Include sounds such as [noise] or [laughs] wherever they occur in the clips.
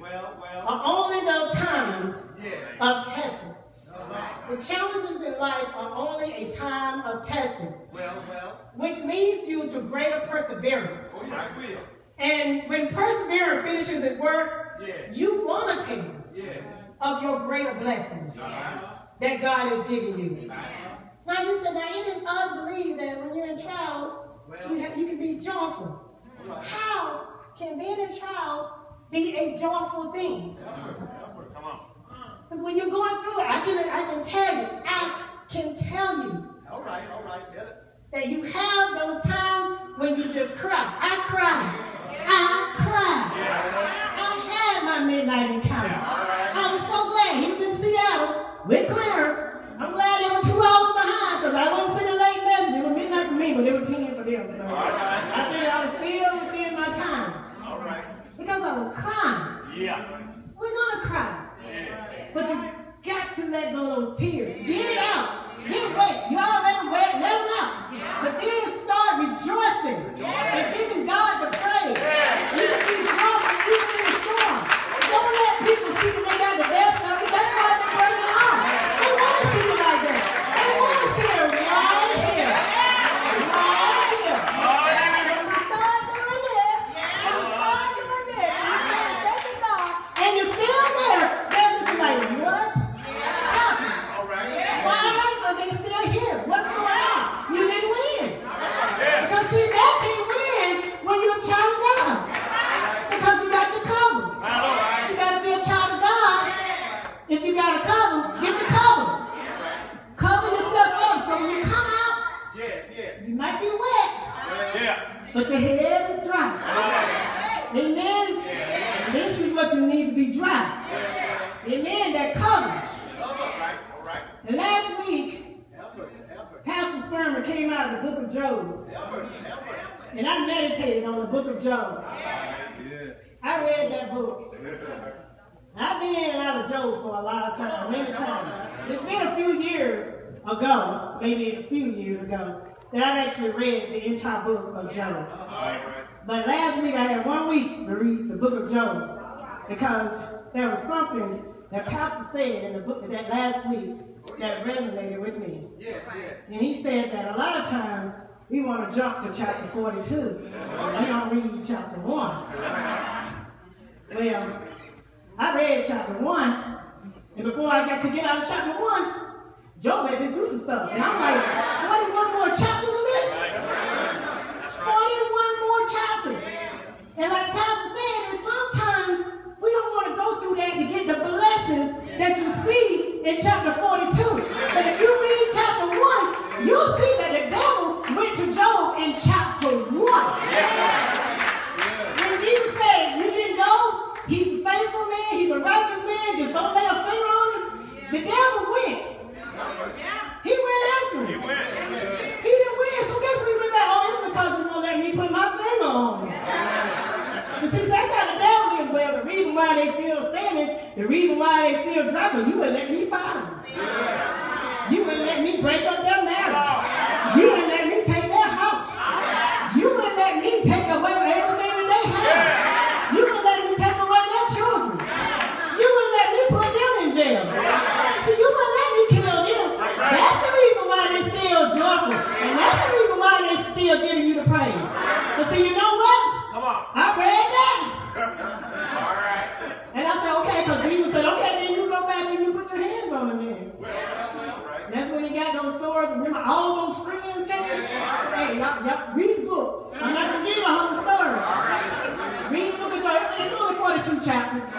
well, well. are only the times of testing. The challenges in life are only a time of testing. Well, well. Which leads you to greater perseverance. Oh, yes, will. And when perseverance finishes its work, yes. you want to take yes. of your greater blessings that God has given you. Now you said, now it is unbelievable that when you're in trials, well, you, have, you can be joyful. Right. How can being in trials be a joyful thing? Come on. Because when you're going through it, I can, I can tell you, I can tell you. All right, all right, tell it. That you have those times when you just cry. I cry. I cry. Yeah. I had my midnight encounter. Yeah, I was so glad. He was in Seattle with Clarence. I'm glad they were two hours behind because I wasn't sending late message. It was midnight for me, but it was 10 for them. So right. I think I was still within my time. All right. Because I was crying. Yeah. We're to cry. But you got to let go of those tears. Get it out. Get wet. You already wet. Let them out. But then start rejoicing and giving God the praise. You can be drunk even in the storm. Don't let people see that they got the best of it. That's why they're breaking off. They want to see you like that. They want to see it right here. Right here. When you start doing this, when you start doing this, you say, thank you, God, and you're still there, like, what happened? Why are they still here? What's going on? You didn't win. Because see, that can win when you're a child of God. Because you got your cover. You got to be a child of God. If you got a cover, get your cover. Cover yourself up so when you come out, yes, yes. you might be wet. Yeah. But your head is dry. Amen. Yeah. This is what you need to be dry. Amen. That coverage. All right, all right. And last week, Pastor Sermon came out of the book of Job. And I meditated on the book of Job. I read that book. [laughs] I've been in and out of Job for a lot of times, many times. It's been a few years ago, maybe a few years ago, that I've actually read the entire book of Job. But last week I had one week to read the book of Job because there was something that Pastor said in the book that last week that resonated with me. Yes, yes. And he said that a lot of times we want to jump to chapter 42. We don't read chapter 1. Well, I read chapter 1, and before I got to get out of chapter 1, Job had been through some stuff. And I'm like, 41 more chapters of this? 41 more chapters. And like Pastor said, and sometimes we don't want to go through that to get the blessings that you see in chapter 42. But if you read chapter 1, you'll see that the devil went to Job in chapter 1. When Jesus said, you can go, he's a faithful man, he's a righteous man, just don't lay a finger on him. The devil went. He went after him. He didn't win, so guess what he went back? Oh, it's because you won't let me put my finger on him. But see, that's how the devil is. Well, the reason why they still standing, the reason why they still driving, you wouldn't let me them. You wouldn't let me break up their marriage. You wouldn't let me take their house. You wouldn't let me take away everything that they have. You wouldn't let me take away their children. You wouldn't let me put them in jail. See, you wouldn't let me kill them. That's the reason why they're still joyful. And that's the reason why they're still giving you the praise. But see, you know what? Come on. I read that. All right. And I said, okay, because Jesus said, okay, then you go back and you put your hands on them then. Well, well, well, right. That's when he got those stores. Remember all those friends came? Yeah, Hey, y'all, y'all read the book. I'm not going to give you a whole story. All right. Read the book of Job. It's only 42 chapters.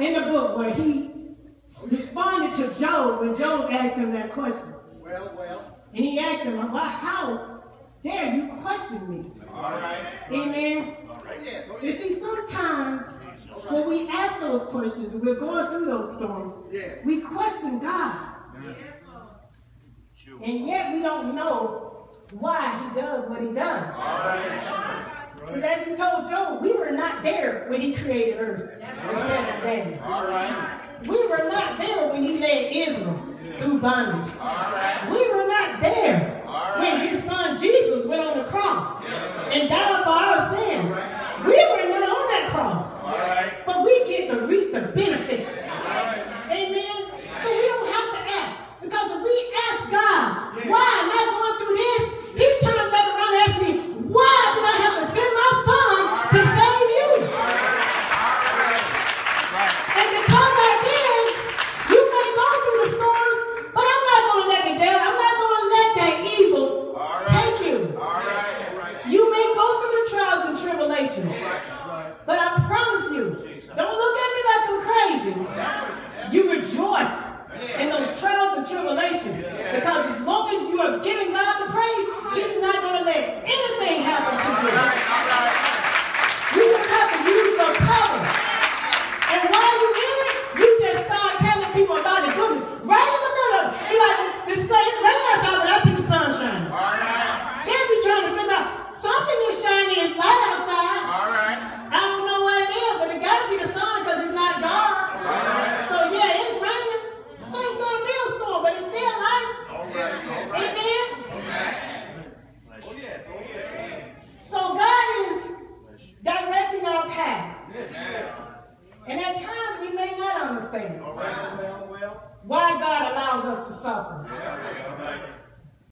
In the book where he responded to Job when Job asked him that question. Well, well. And he asked him, well, how dare you question me? All right. Amen. All right. Yes, oh, you see, sometimes right. when we ask those questions, we're going through those storms, we question God. Yes. And yet we don't know why he does what he does. All right. Because as he told Job, we were not there when he created earth in seven days. We were not there when he led Israel through bondage. because